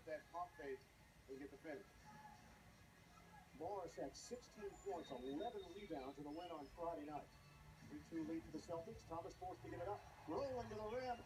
with that pump fake and get the finish. Morris had 16 points, 11 rebounds in the win on Friday night. 3-2 lead for the Celtics. Thomas forced to give it up. Rolling to the rim.